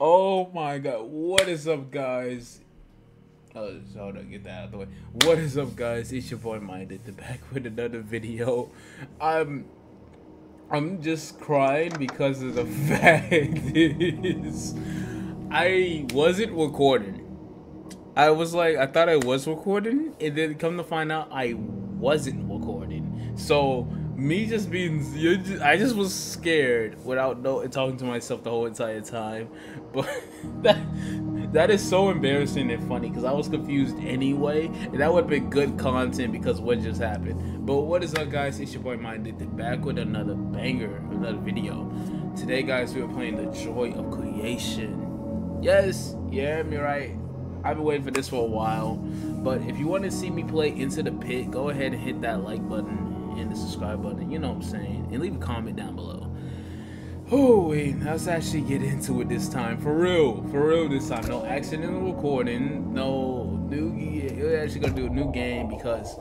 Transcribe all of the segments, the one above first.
Oh my god. What is up, guys? Oh, so to get that out of the way. What is up, guys? It's your boy Minedicted, the back with another video. I'm I'm just crying because of the fact is I wasn't recording. I was like, I thought I was recording, and then come to find out I wasn't recording. So me just being, just, I just was scared without no talking to myself the whole entire time. But that that is so embarrassing and funny because I was confused anyway, and that would have been good content because what just happened. But what is up, guys? It's your boy Minedicted back with another banger, another video. Today, guys, we are playing the Joy of Creation. Yes, yeah, me right. I've been waiting for this for a while. But if you want to see me play Into the Pit, go ahead and hit that like button and the subscribe button. You know what I'm saying, and leave a comment down below. Oh wait, let's actually get into it this time. For real, for real this time. No accidental recording. No new. We're actually gonna do a new game because,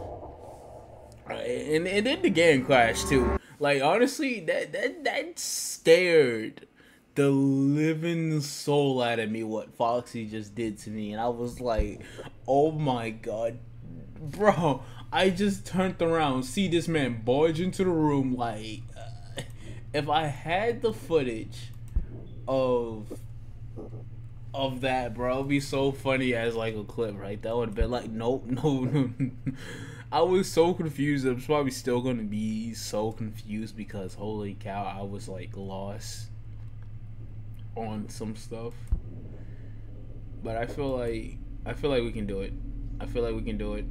uh, and and then the game crashed too. Like honestly, that that that scared the living soul out of me what Foxy just did to me, and I was like, oh my god, bro. I just turned around, see this man barge into the room like uh, if I had the footage of of that, bro, it'd be so funny as like a clip, right? That would have been like, nope, no, no. I was so confused. I'm probably still gonna be so confused because holy cow, I was like lost on some stuff. But I feel like I feel like we can do it. I feel like we can do it.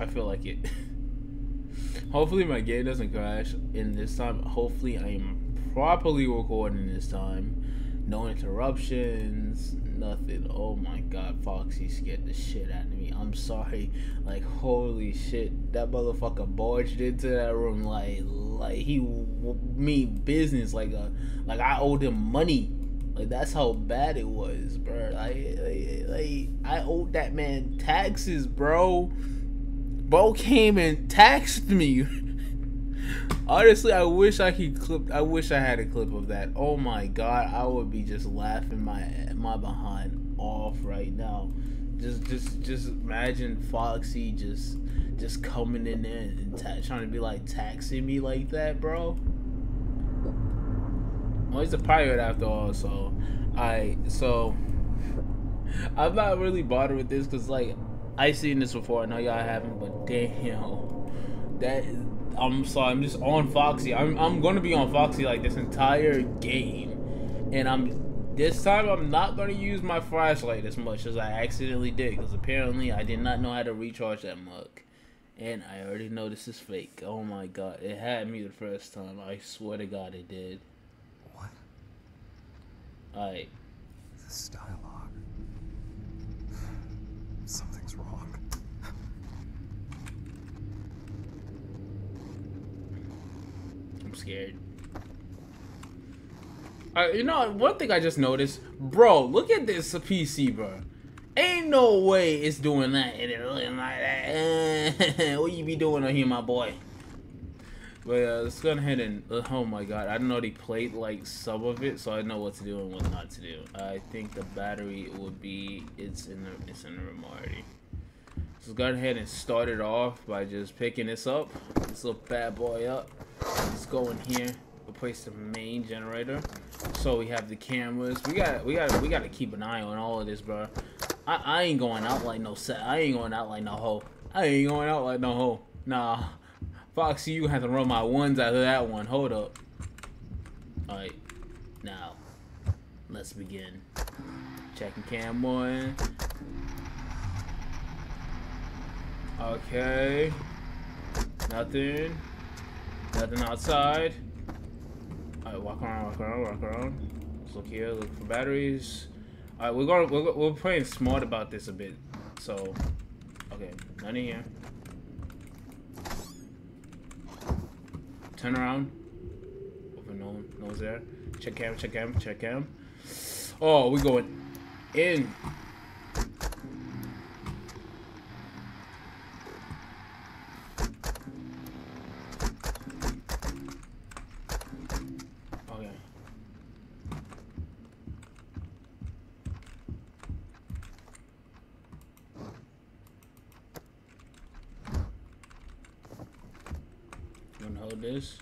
I feel like it. Hopefully my game doesn't crash in this time. Hopefully I am properly recording this time. No interruptions, nothing. Oh my god, Foxy scared the shit out of me. I'm sorry. Like holy shit, that motherfucker barged into that room like like he me business like a like I owed him money. Like that's how bad it was, bro. Like, like, like I owed that man taxes, bro. Bo came and taxed me. Honestly, I wish I could clip. I wish I had a clip of that. Oh my god, I would be just laughing my my behind off right now. Just just just imagine Foxy just just coming in there and trying to be like taxing me like that, bro. Well, he's a pirate after all, so I so I'm not really bothered with this because like I seen this before. I know y'all haven't, but damn, that I'm sorry. I'm just on Foxy. I'm I'm gonna be on Foxy like this entire game, and I'm this time I'm not gonna use my flashlight as much as I accidentally did because apparently I did not know how to recharge that mug. And I already know this is fake. Oh my god, it had me the first time. I swear to God, it did. What? Alright. This dialogue. Something's wrong. I'm scared. Uh, you know, one thing I just noticed, bro, look at this PC, bro. Ain't no way it's doing that and it looking like that. what you be doing on here, my boy? But uh, let's go ahead and uh, oh my god, I they played like some of it, so I know what to do and what not to do. I think the battery would be it's in the it's in the room already. So let's go ahead and start it off by just picking this up, this little bad boy up. Let's go in here, replace the main generator. So we have the cameras. We got we got we got to keep an eye on all of this, bro. I, I ain't going out like no set. I ain't going out like no hoe. I ain't going out like no hoe. Nah. Foxy, you have to run my ones out of that one. Hold up. Alright. Now, let's begin. Checking cam one. Okay. Nothing. Nothing outside. Alright, walk around, walk around, walk around. Let's look here, look for batteries. Alright, we're going we're, we're playing smart about this a bit. So, okay, none in here. Turn around. Open no, no one's there. Check cam, check cam, check cam. Oh, we're going in. Okay. on this.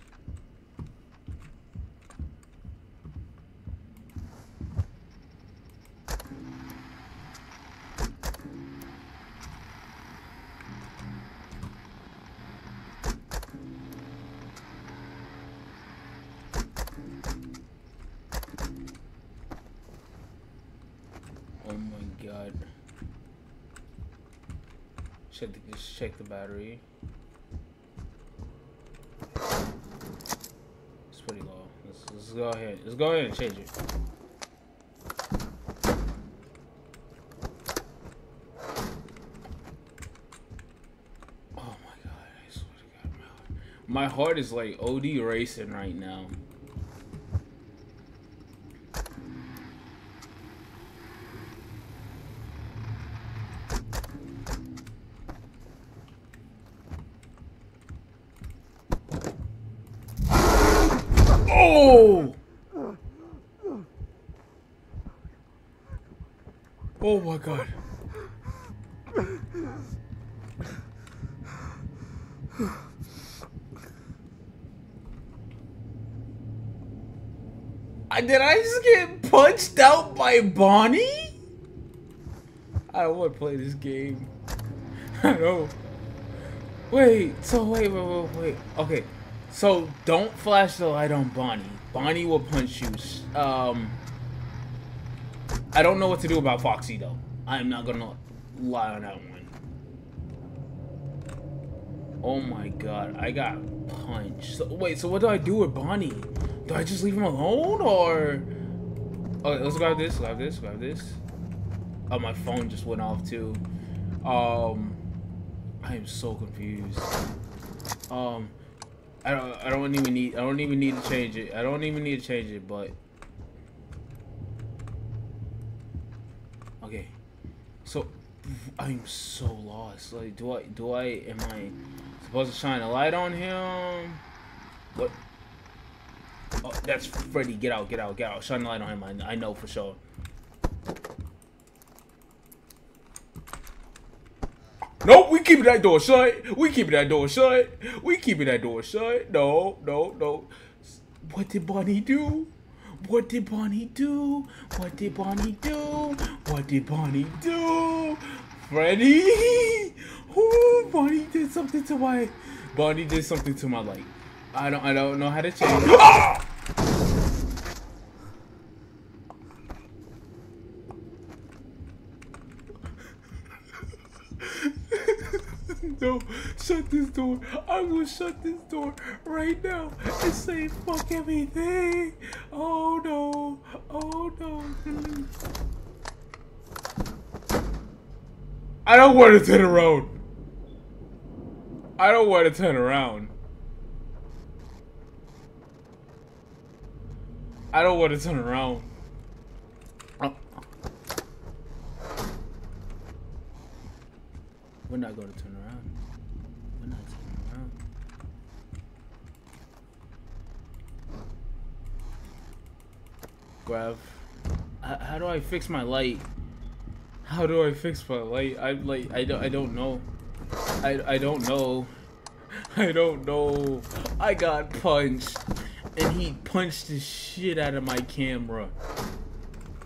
Oh my god. Check the, just check the battery. It's pretty low. Let's, let's go ahead. Let's go ahead and change it. Oh my god, I swear to god. My heart is like OD racing right now. Oh! Oh my god. I- Did I just get punched out by Bonnie? I don't want to play this game. I don't. Wait, so wait, wait, wait, wait. Okay, so don't flash the light on Bonnie. Bonnie will punch you. Um, I don't know what to do about Foxy though. I'm not gonna lie on that one. Oh my god, I got punched. So, wait, so what do I do with Bonnie? Do I just leave him alone or? Okay, let's grab this, grab this, grab this. Oh, my phone just went off too. Um, I am so confused. Um, I don't, I don't even need, I don't even need to change it. I don't even need to change it, but. Okay, so I'm so lost. Like, do I, do I, am I supposed to shine a light on him? What? Oh, that's Freddy. Get out, get out, get out. Shine a light on him. I, I know for sure. Nope, we keeping that door shut. We keeping that door shut. We keeping that door shut. No, no, no. What did Bonnie do? What did Bonnie do? What did Bonnie do? What did Bonnie do? Freddy! Ooh, Bonnie did something to my. Bonnie did something to my light. I don't. I don't know how to change. Ah! no, shut this door. I'm gonna shut this door right now and say fuck everything. Oh no. Oh no. I don't want to turn around. I don't want to turn around. I don't want to turn around. We're not going to turn around. We're not turning around. Grav, h- how do I fix my light? How do I fix my light? I'm like, I don't, I don't know. I, I don't know. I don't know. I got punched, and he punched the shit out of my camera.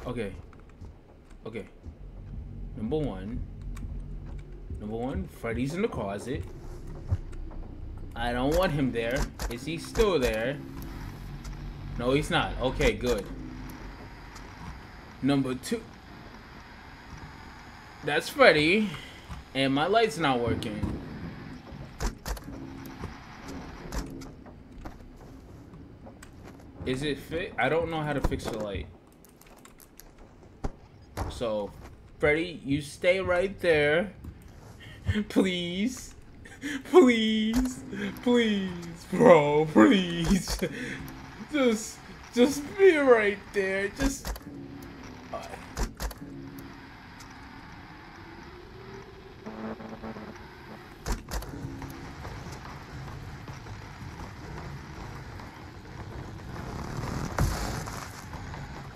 Okay. Okay. Number one. Number one, Freddy's in the closet. I don't want him there. Is he still there? No, he's not. Okay, good. Number two. That's Freddy. And my light's not working. Is it fit? I don't know how to fix the light. So, Freddy, you stay right there. Please. Please. Please, bro. Please. Just, just be right there. Just. Uh,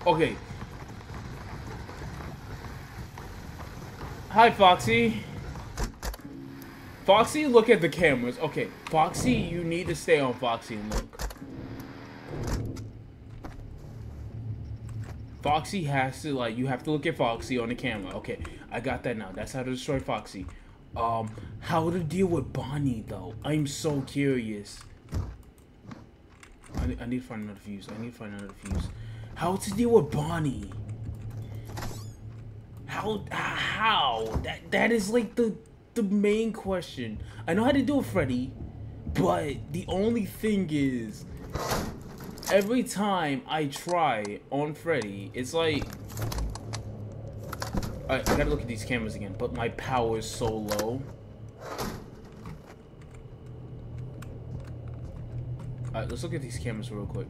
Okay. Hi, Foxy. Foxy, look at the cameras. Okay, Foxy, you need to stay on Foxy and look. Foxy has to like you have to look at Foxy on the camera. Okay, I got that now. That's how to destroy Foxy. Um, how to deal with Bonnie though? I'm so curious. I, I need to find another fuse. I need to find another fuse. How to deal with Bonnie? How how that that is like the the main question. I know how to do it, Freddy, but the only thing is every time I try on Freddy, it's like I, I gotta look at these cameras again, but my power is so low. Alright, let's look at these cameras real quick.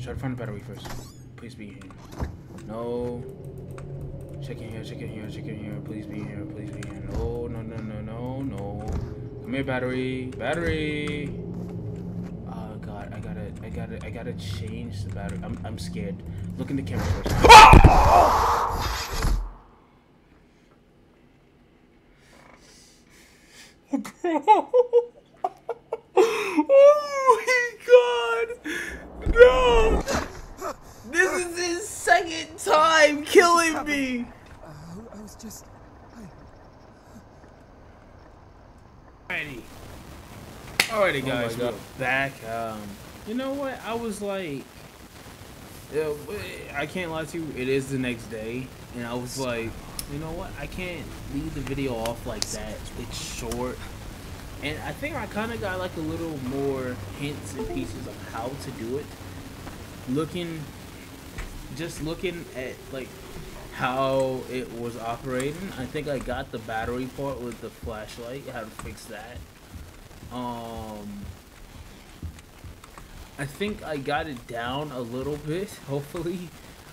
Try to find a battery first. Please be here. No. Check in here, check in here, check in here. Please be here, please be here. No, no, no, no, no, no. Come here, battery. Battery. Oh god, I gotta, I gotta, change the battery. I'm, I'm scared. Look in the camera first. oh my god! No! This is his second time killing me! Uh, I was just. I... Alrighty. Alrighty, Oh guys, we're back. Um, you know what? I was like, yeah, I can't lie to you. It is the next day, and I was like, you know what? I can't leave the video off like that. It's short, and I think I kind of got like a little more hints and pieces of how to do it. Looking, just looking at like how it was operating. I think I got the battery part with the flashlight, how to fix that. Um I think I got it down a little bit. Hopefully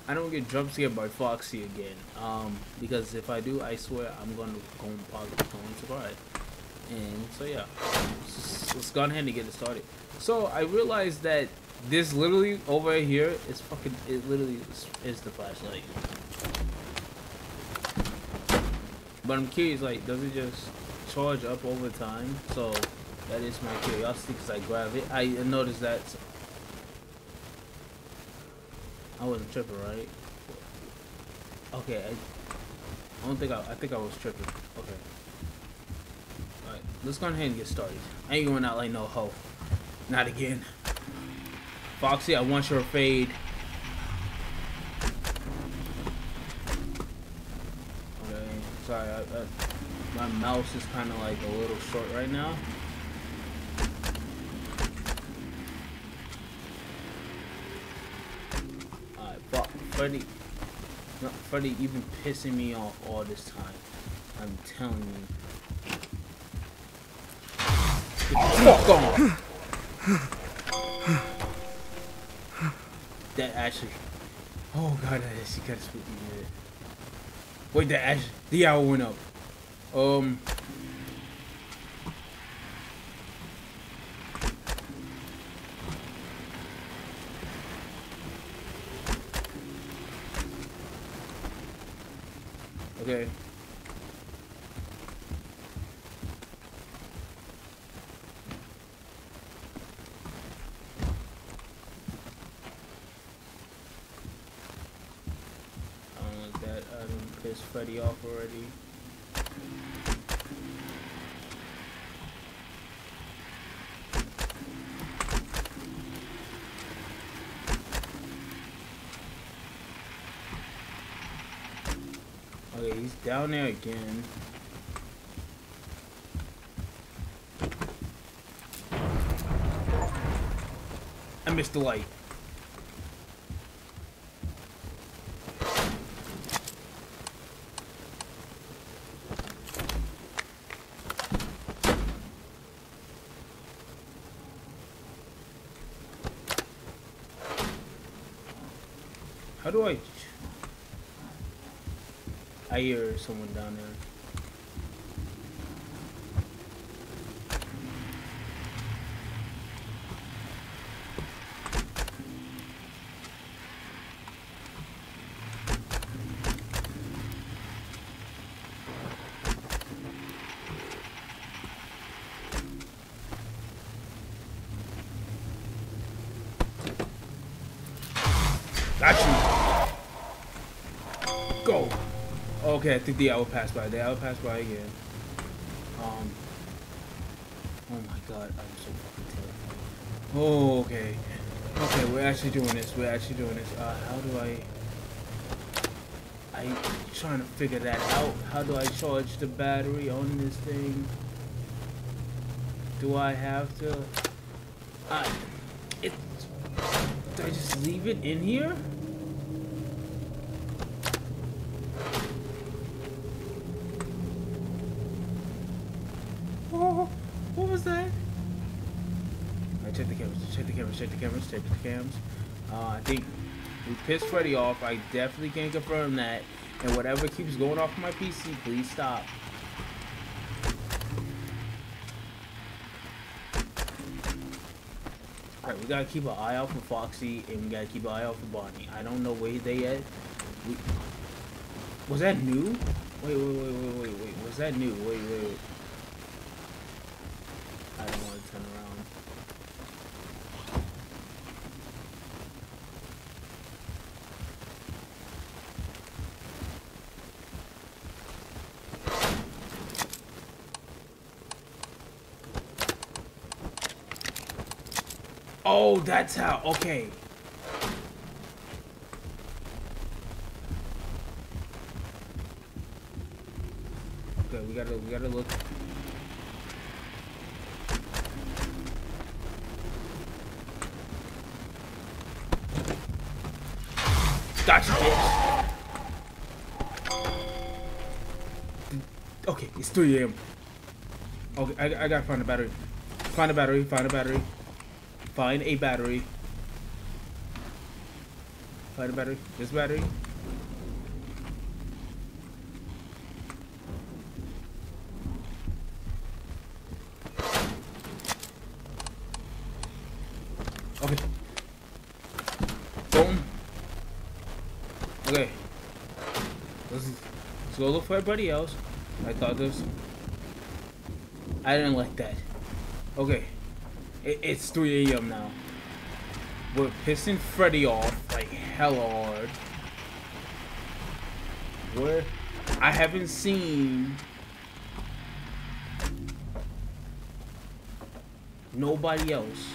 I don't get jump scared by Foxy again. Um because if I do, I swear I'm gonna go and pause the phone to cry. And so yeah. Let's, let's go ahead and get it started. So I realized that this literally over here is fucking it literally is, is the flashlight. But I'm curious, like, does it just charge up over time? So that is my curiosity because I grab it. I noticed that. I wasn't tripping, right? Okay, I, I don't think I. I think I was tripping. Okay. All right, let's go ahead and get started. I ain't going out like no hoe. Not again. Foxy, I want your fade. Okay, sorry, I, I, my mouse is kind of like a little short right now. Alright, Freddy, no, Freddy, you've been pissing me off all this time. I'm telling you. Fuck on! That actually. Oh god, that actually kind of spooked me. Wait, that actually. The hour went up. Um. Okay. I don't like that. I done pissed Freddy off already. He's down there again. I missed the light. How do I? I hear someone down there. Got you. Go. Okay, I think the hour passed by. The hour passed by again. Um. Oh my god, I'm so fucking terrified. Oh, okay. Okay, we're actually doing this. We're actually doing this. Uh, how do I... I'm trying to figure that out. How do I charge the battery on this thing? Do I have to... I... It... Do I just leave it in here? Oh, what was that? Alright, check the cameras, check the cameras, cameras, the cams. Uh, I think we pissed Freddy off. I definitely can confirm that. And whatever keeps going off my PC, please stop. Alright, we gotta keep an eye out for Foxy, and we gotta keep an eye out for Bonnie. I don't know where they at. We... Was that new? Wait, wait, wait, wait, wait, wait. Was that new? Wait, wait, wait. I don't want to turn around. Oh, that's how. Okay. Okay, we gotta, we gotta look. Gotcha, bitch. Okay, it's 3 a.m. Okay, I, I gotta find a battery. Find a battery, find a battery. Find a battery. Find a battery. This battery. Okay. Boom. Okay. Let's, let's go look for everybody else. I thought this. I didn't like that. Okay. It, it's 3 a.m. now. We're pissing Freddy off like hell hard. Where I haven't seen nobody else.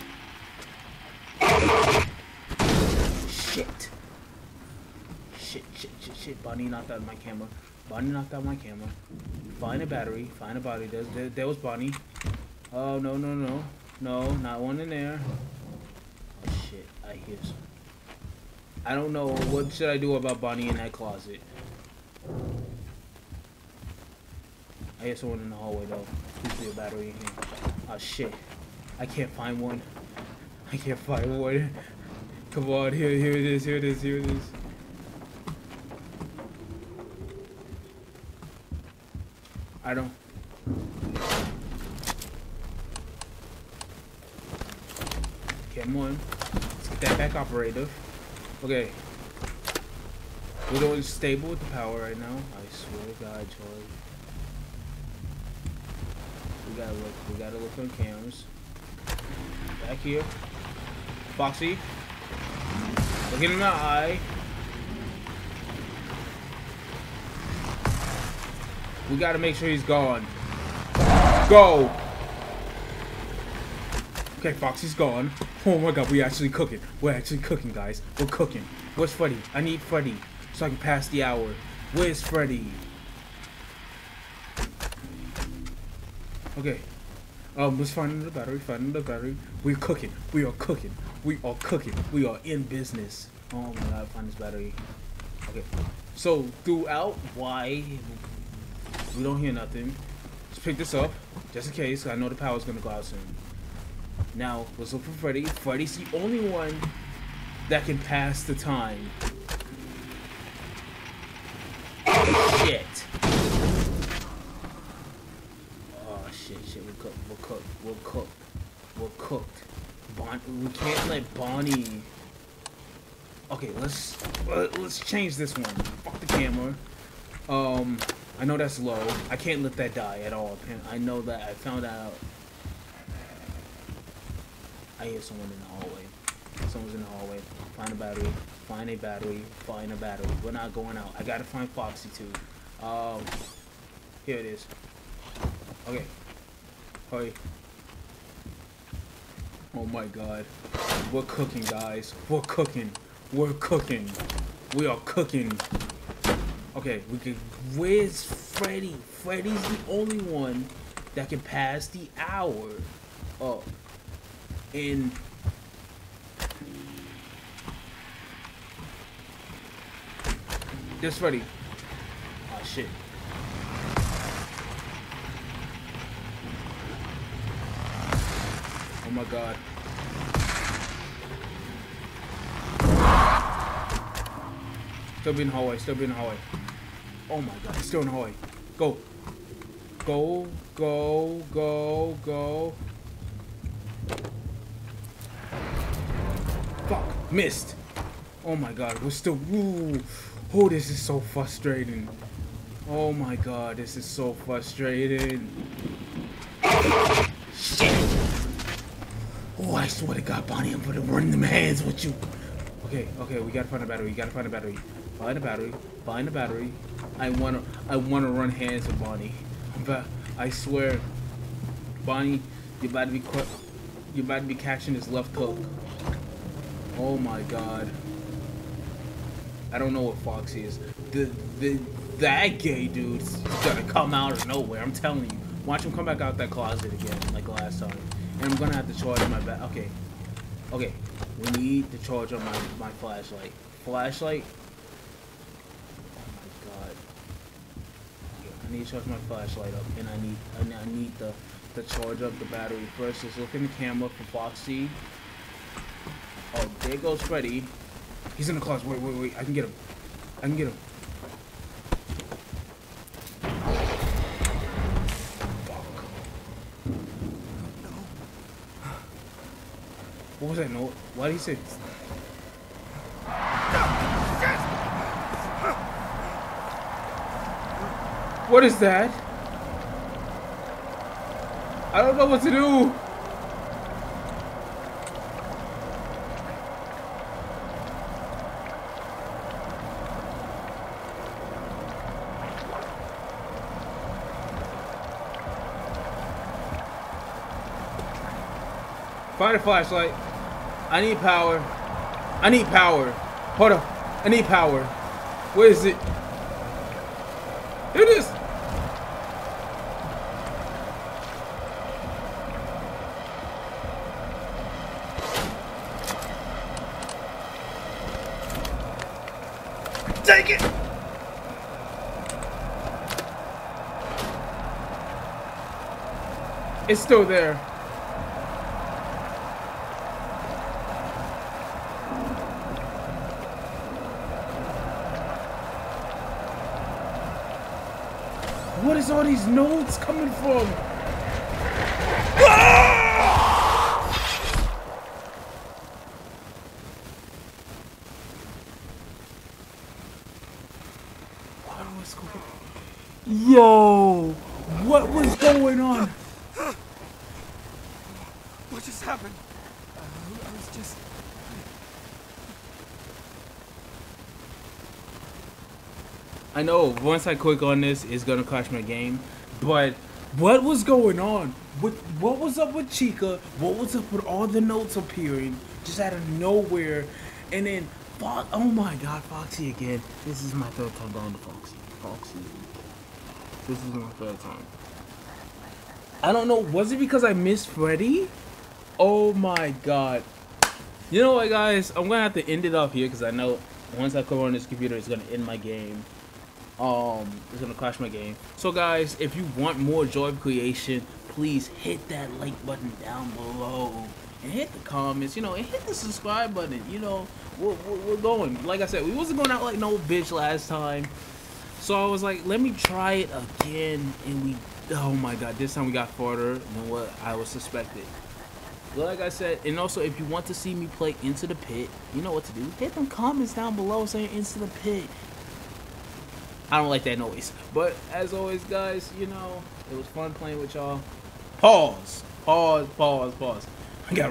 Shit. Shit, shit, shit, shit. Bonnie knocked out my camera. Bonnie knocked out my camera. Find a battery. Find a battery. There's, there, there was Bonnie. Oh, no, no, no. No, not one in there. Oh, shit. I hear some. I don't know. What should I do about Bonnie in that closet? I hear someone in the hallway, though. Please be a battery in here. Oh, shit. I can't find one. I can't find one. Come on. Here, here it is. Here it is. Here it is. I don't. Come on. Let's get that back operative. Okay. We're doing stable with the power right now. I swear to God, Charlie. We gotta look. We gotta look on cams. Back here. Foxy. Look in my eye. We gotta make sure he's gone. Go! Okay, Foxy's gone. Oh my god, we actually cooking. We're actually cooking, guys. We're cooking. Where's Freddy? I need Freddy so I can pass the hour. Where's Freddy? Okay. Um, let's find the battery, find the battery. We're cooking. We are cooking. We are cooking. We are in business. Oh my god, find this battery. Okay. So, throughout, why we don't hear nothing. Let's pick this up, just in case. I know the power's gonna go out soon. Now, let's look for Freddy. Freddy's the only one that can pass the time. Shit. Oh shit, shit. We're cooked. We're cooked. We're cooked. We're cooked. Bon we can't let Bonnie. Okay, let's let's change this one. Fuck the camera. Um. I know that's low. I can't let that die at all. I know that. I found out. I hear someone in the hallway. Someone's in the hallway. Find a battery. Find a battery. Find a battery. We're not going out. I gotta find Foxy too. Um, here it is. Okay. Hurry. Oh my god. We're cooking, guys. We're cooking. We're cooking. We are cooking. Okay, we can. Where's Freddy? Freddy's the only one that can pass the hour. Oh. In. There's Freddy. Oh ah, shit. Oh my god. Still being hallway, still being hallway. Oh my god, still in hallway. Go. Go, go, go, go. Fuck, missed. Oh my god, we're still. Ooh. Oh, this is so frustrating. Oh my god, this is so frustrating. Shit! Oh, I swear to God, Bonnie, I'm gonna run them hands with you. Okay, okay, we gotta find a battery. We gotta find a battery. Find a battery. Find a battery. I wanna, I wanna run hands with Bonnie. But I swear, Bonnie, you're about to be, caught you about to be catching this left hook. Oh my God. I don't know what Foxy is. The the that gay dude's gonna come out of nowhere. I'm telling you. Watch him come back out that closet again, like last time. And I'm gonna have to charge my back. Okay. Okay. We need to charge on my my flashlight. Flashlight. Oh my god. I need to charge my flashlight up, and I need I need the to charge up the battery first. Just look in the camera for Foxy. There goes Freddy. He's in the closet. Wait, wait, wait. I can get him. I can get him. What was that note? Why did he say? What is that? I don't know what to do. Find a flashlight. I need power. I need power. Hold up. I need power. Where is it? Here it is. Take it. It's still there. What is all these notes coming from? What was going Yo! What was going on? What just happened? Uh, I was just. I know once I click on this, it's gonna crash my game. But what was going on? What what was up with Chica? What was up with all the notes appearing just out of nowhere? And then oh my God, Foxy again. This is my third time going to Foxy. Foxy. This is my third time. I don't know. Was it because I missed Freddy? Oh my God. You know what, guys? I'm gonna have to end it off here because I know once I come on this computer, it's gonna end my game um it's gonna crash my game. So guys if you want more joy of creation please hit that like button down below and hit the comments you know and hit the subscribe button you know. We're, we're, we're going. Like i said we wasn't going out like no bitch last time. So i was like let me try it again and we oh my god this time we got farther than what i was suspected. Like I said, and also if you want to see me play Into the Pit, you know what to do. Hit them comments down below saying Into the Pit. I don't like that noise. But as always, guys, you know, it was fun playing with y'all. Pause. Pause, pause, pause. I got